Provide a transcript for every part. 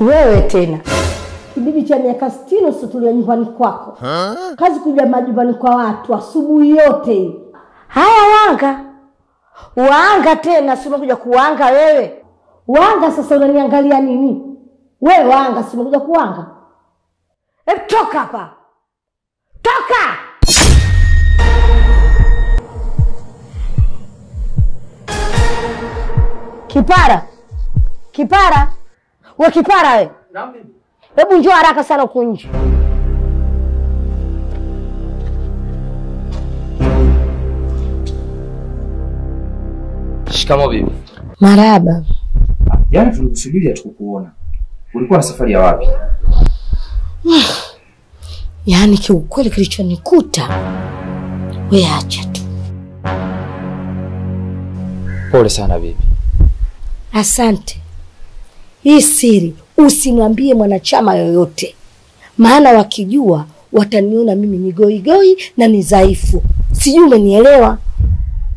Wewe tena kibibi cha miaka sitini usitulia nyumbani kwako, ha? kazi kuja majumbani kwa watu asubuhi yote hii. Haya wanga wanga tena, si umekuja kuwanga wewe? Wanga sasa, unaniangalia nini wewe? Wanga si umekuja kuwanga? Hebu toka hapa, toka! Kipara, kipara, we kipara we, hebu njoo haraka sana kunji nje. Shikamo bibi. Maraba. Yaani tulikusubiri hatukukuona. Ulikuwa na safari ya wapi? Yaani kiukweli kilichonikuta we acha tu. Pole sana bibi. Asante. Hii siri usimwambie mwanachama yoyote, maana wakijua wataniona mimi ni goigoi na ni dhaifu. Sijui umenielewa?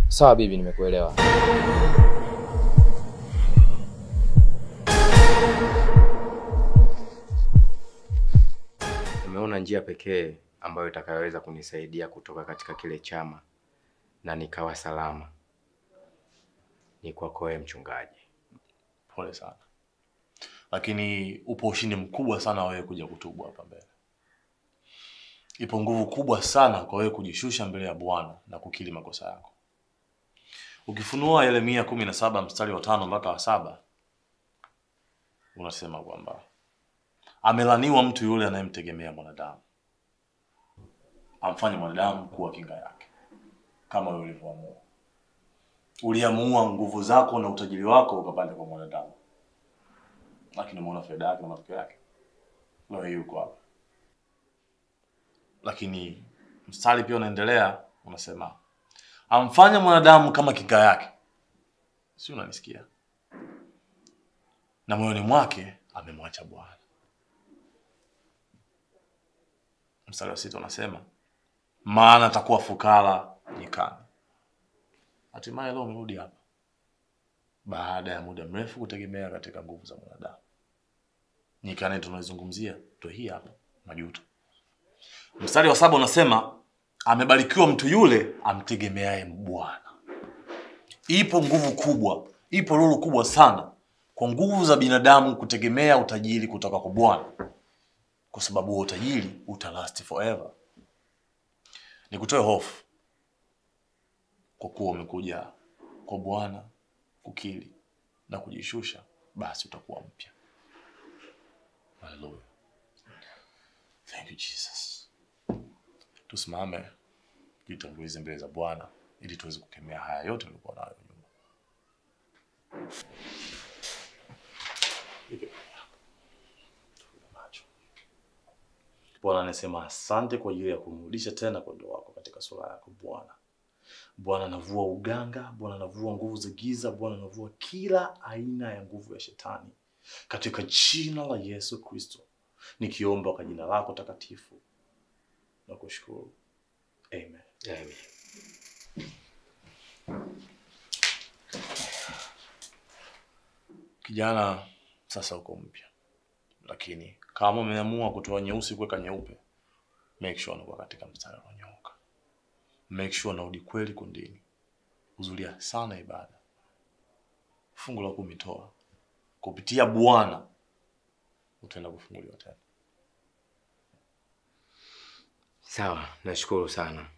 Sawa bibi, nimekuelewa. Nimeona njia pekee ambayo itakayoweza kunisaidia kutoka katika kile chama na nikawa salama ni kwako wewe mchungaji. Pole sana, lakini upo ushindi mkubwa sana wewe kuja kutubu hapa mbele. Ipo nguvu kubwa sana kwa wewe kujishusha mbele ya Bwana na kukiri makosa yako. Ukifunua Yeremia kumi na saba mstari wa tano mpaka wa saba unasema kwamba amelaniwa mtu yule anayemtegemea mwanadamu, amfanye mwanadamu kuwa kinga yake, kama ulivyoamua. Uliamua nguvu zako na utajiri wako ukapanda kwa mwanadamu, lakini umeona faida yake na matokeo yake. Leo hii uko hapa, lakini mstari pia unaendelea, unasema amfanye mwanadamu kama kinga yake, si unanisikia? Na moyoni mwake amemwacha Bwana. Mstari wa sita unasema maana atakuwa fukara nyikani. Hatimaye leo umerudi hapa baada ya muda mrefu kutegemea katika nguvu za mwanadamu. Nyikani tunaizungumzia ndio hii hapa, majuto. Mstari wa saba unasema amebarikiwa mtu yule amtegemeaye Bwana. Ipo nguvu kubwa, ipo lulu kubwa sana kwa nguvu za binadamu kutegemea utajiri kutoka kwa Bwana, kwa sababu huo utajiri utalast forever. Nikutoe hofu kwa kuwa umekuja kwa Bwana kukiri na kujishusha, basi utakuwa mpya. Haleluya, thank you Jesus. Tusimame tujitangulize mbele za Bwana ili tuweze kukemea haya yote ulikuwa nayo nyuma. Bwana anasema asante kwa ajili ya kumrudisha tena kondoo wako katika sura yako Bwana. Bwana anavua uganga, Bwana anavua nguvu za giza, Bwana anavua kila aina ya nguvu ya shetani katika jina la Yesu Kristo, nikiomba kwa jina lako takatifu na kushukuru. Amen. Amen. Kijana, sasa uko mpya, lakini kama umeamua kutoa nyeusi kuweka nyeupe, make sure unakuwa katika mstari wa ulionyooka. Make sure unarudi kweli kundini, uzulia sana ibada, fungu la kumi toa kupitia Bwana, utaenda kufunguliwa tena. Sawa, nashukuru sana.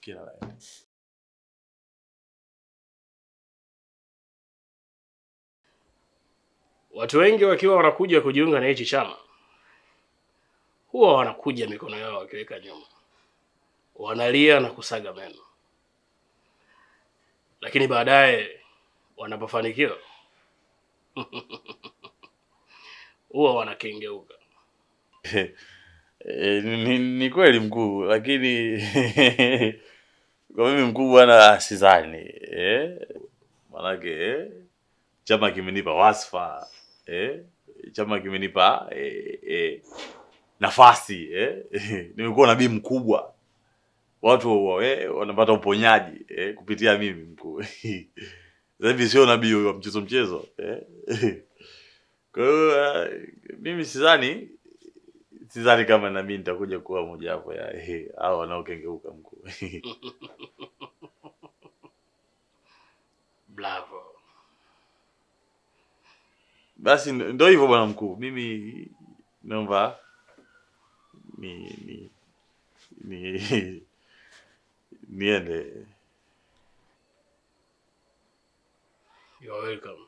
Kila la heri. Watu wengi wakiwa wanakuja kujiunga na hichi chama huwa wanakuja mikono yao wakiweka nyuma, wanalia na kusaga meno, lakini baadaye wanapofanikiwa huwa wanakengeuka. E, ni, ni kweli mkuu, lakini kwa mimi mkuu bwana sidhani eh? Manake eh? chama kimenipa wasfa eh? chama kimenipa eh, eh, nafasi eh? nimekuwa nabii mkubwa, watu wa- eh, wanapata uponyaji eh? kupitia mimi mkuu. Sasa hivi sio nabii wa mchezo mchezo eh? Kwa hiyo uh, mimi sidhani sidhani kama nami mimi nitakuja kuwa mojawapo ya eh, hao wanaokengeuka mkuu. Bravo. Basi ndo hivyo bwana mkuu, mimi naomba ni ni ni niende. You are welcome.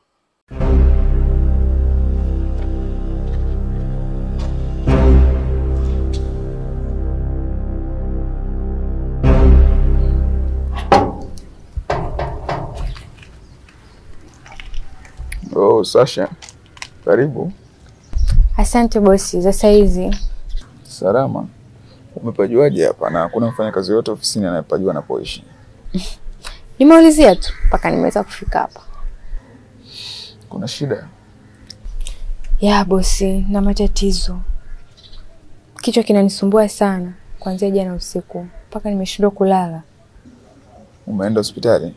Oh, Sasha, karibu. Asante bosi, za saizi Salama. Umepajuaje hapa? Na hakuna mfanyakazi yote ofisini anayepajua anapoishi. nimeulizia tu mpaka nimeweza kufika hapa. Kuna shida? Ya bosi, na matatizo, kichwa kinanisumbua sana kuanzia jana usiku mpaka nimeshindwa kulala. Umeenda hospitali?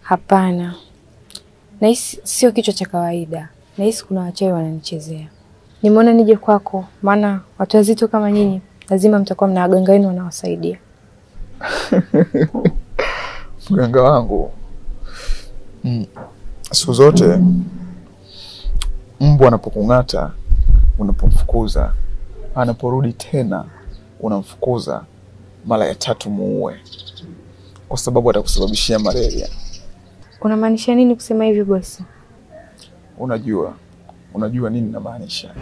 Hapana, nahisi sio kichwa cha kawaida, nahisi kuna wachawi wananichezea. Nimeona nije kwako, maana watu wazito kama nyinyi lazima mtakuwa mna waganga wenu wanawasaidia. Mganga wangu mm. Siku zote mbwa anapokung'ata unapomfukuza, anaporudi tena unamfukuza mara ya tatu muue, kwa sababu atakusababishia malaria. Unamaanisha nini kusema hivyo bosi? Unajua, unajua nini namaanisha?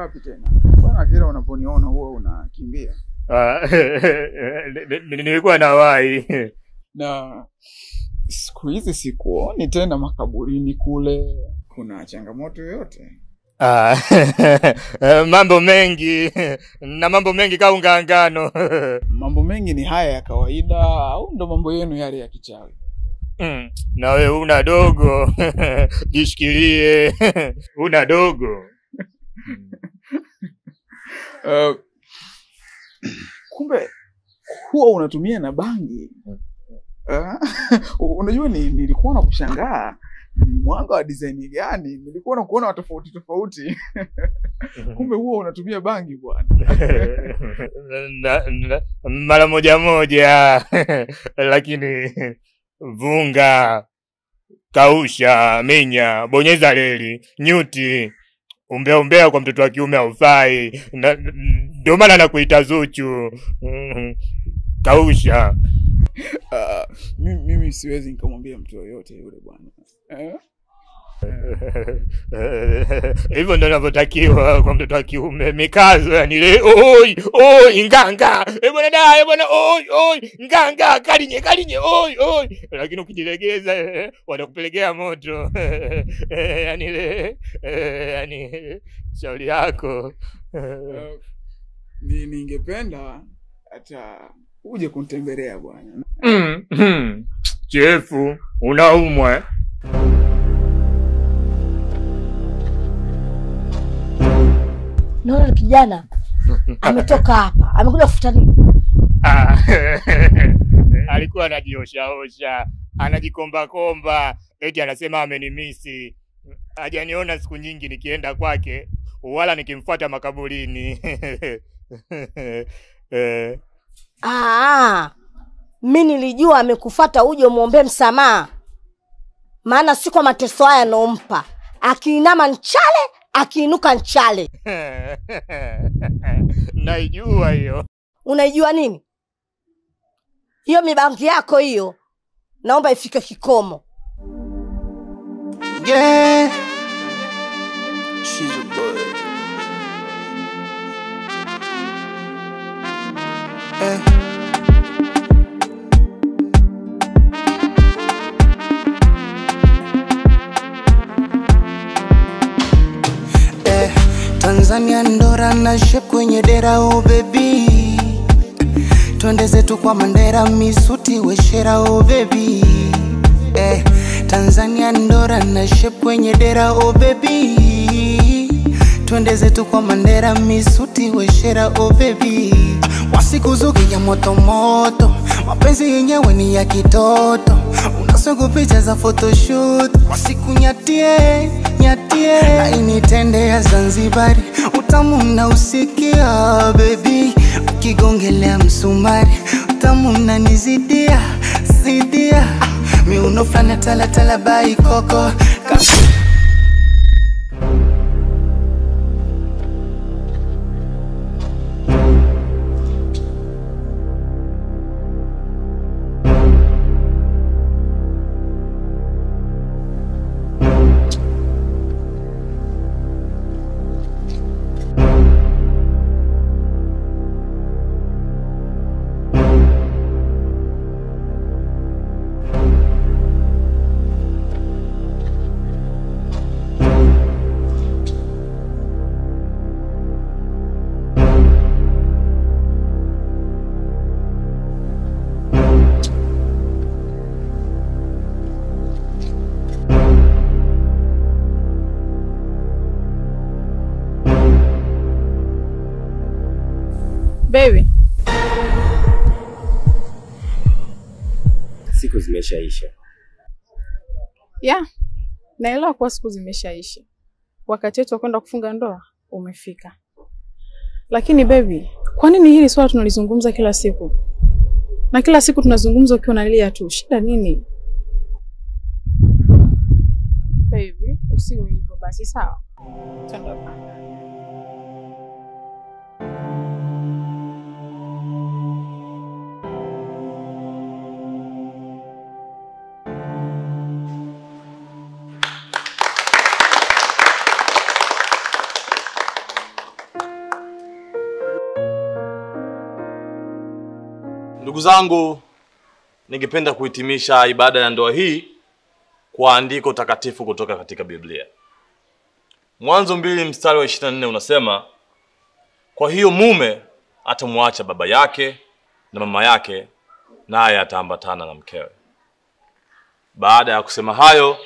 Wapi tena bwana? Kila unaponiona huwa unakimbia Ah, nilikuwa na wai na siku hizi sikuoni tena makaburini kule. Kuna changamoto yoyote? Ah, mambo mengi na mambo mengi kaungangano Mambo mengi ni haya ya kawaida au ndo mambo yenu yale ya kichawi? Mm, na we una dogo jishikilie una dogo Uh, kumbe huwa unatumia na bangi uh, unajua ni, nilikuwa na kushangaa ni mwanga wa design gani? Nilikuwa na kuona watofauti tofauti tofauti kumbe huwa unatumia bangi bwana. na, na, mara moja moja lakini vunga kausha minya bonyeza reli nyuti umbea umbea kwa mtoto wa kiume haufai ndio maana nakuita zuchu Mhm. kausha Uh, mimi, siwezi nikamwambia mtu yoyote yule bwana eh? Hivyo ndo navyotakiwa kwa mtoto wa kiume. Mikazo yani ile oi oi nganga. Eh, bwana da eh, bwana oi oi nganga kalinye kalinye oi oi. Lakini ukijilegeza wanakupelekea moto. Yanile yani ile eh, yani shauri yako. Uh, ni ningependa hata uje kuntembelea bwana. Mm, mm. chefu unaumwa Naona ni kijana. Ametoka hapa, amekuja kufuta nini? Ah, alikuwa anajioshaosha anajikombakomba. Eti anasema amenimisi. Hajaniona siku nyingi nikienda kwake wala nikimfuata makaburini. Eh, Ah, mi nilijua amekufata uje umwombee msamaha, maana si kwa mateso haya anaompa. Akiinama nchale akiinuka nchale. Naijua hiyo. Unaijua nini? Hiyo mibangi yako hiyo, naomba ifike kikomo. Yeah. She's a boy. Eh, na shape kwenye dera oh baby. Twende zetu kwa Mandera misuti weshera oh baby. Eh, Tanzania ndora na shape kwenye dera oh baby. Twende zetu kwa Mandera misuti weshera oh baby. Wasikuzuki ya moto moto mapenzi yenyewe ni ya kitoto. Unasugu picha za photoshoot. Wasikunyatie nyatie laini tende ya Zanzibari utamu na usikia baby. Ukigongelea msumari utamu mnanizidia zidia. Miuno fulani talatala bai koko. Kasi zimeshaisha. ya naelewa kuwa siku zimeshaisha, wakati wetu wa kwenda kufunga ndoa umefika. Lakini baby, kwa nini hili swala tunalizungumza kila siku na kila siku tunazungumza ukiwa unalia tu? Shida nini? Baby, usiwe hivyo basi, sawa? Tuondoka. Ndugu zangu, ningependa kuhitimisha ibada ya ndoa hii kwa andiko takatifu kutoka katika Biblia. Mwanzo mbili mstari wa 24 unasema, kwa hiyo mume atamwacha baba yake na mama yake, naye ataambatana na mkewe. Baada ya kusema hayo,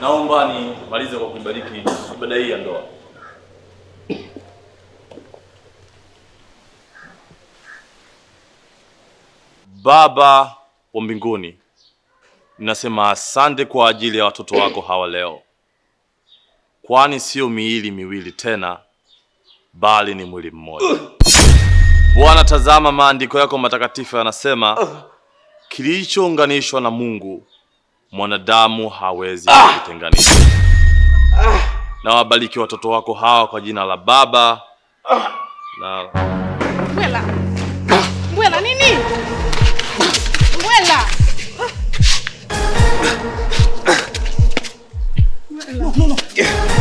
naomba nimalize kwa kuibariki ibada hii ya ndoa. Baba wa mbinguni, ninasema asante kwa ajili ya watoto wako hawa leo, kwani sio miili miwili tena, bali ni mwili mmoja. Bwana, tazama maandiko yako matakatifu yanasema, kilichounganishwa na Mungu mwanadamu hawezi kukitenganisha. Na wabariki watoto wako hawa kwa jina la Baba na Yeah.